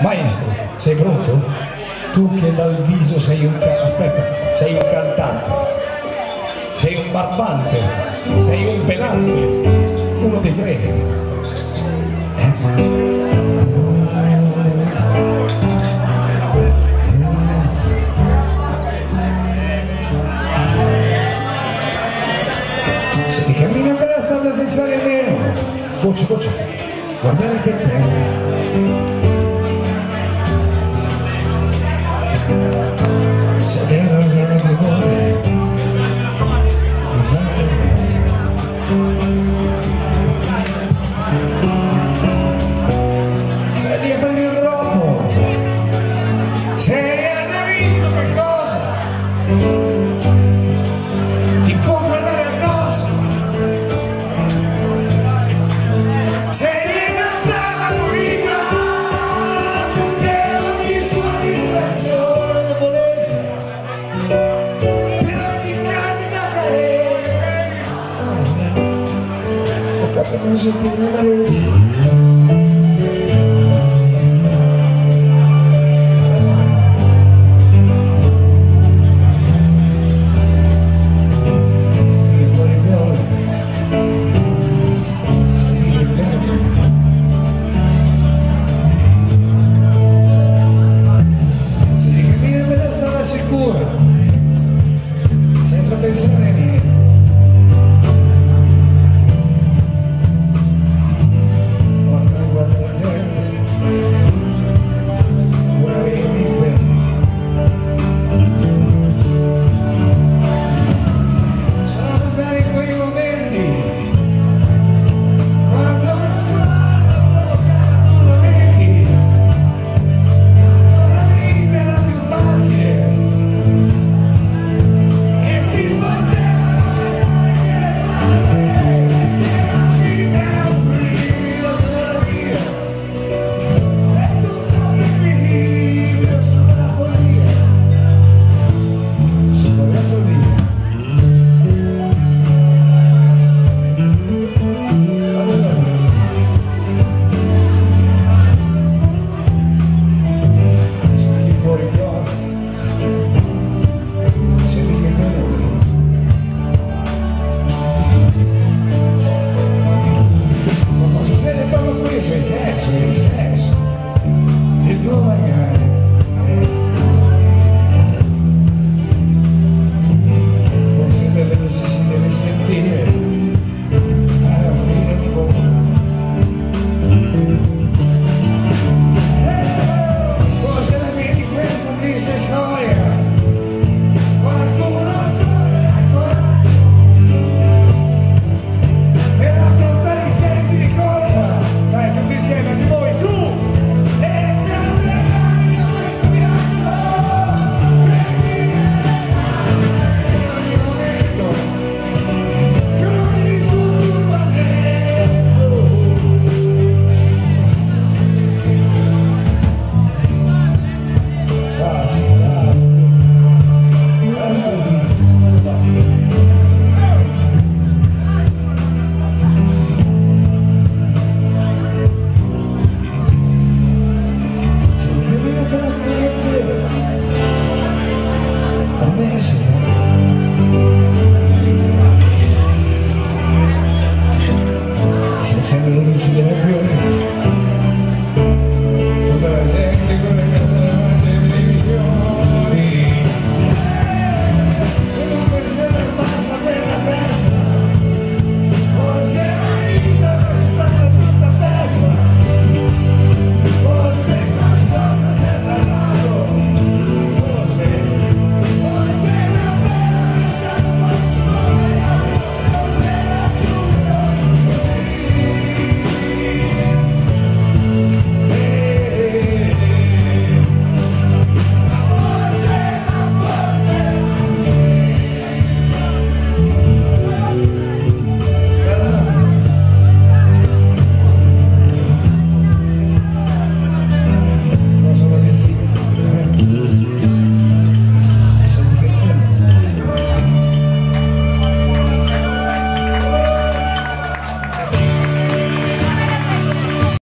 Maestro, sei pronto? Tu che dal viso sei un... aspetta, sei un cantante, sei un barbante, sei un pelante, uno dei tre. Strada senza nemmeno voce voce, guardare per te. da pequena Angelina da Luz.